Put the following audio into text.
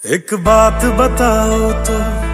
एक बात बताओ तो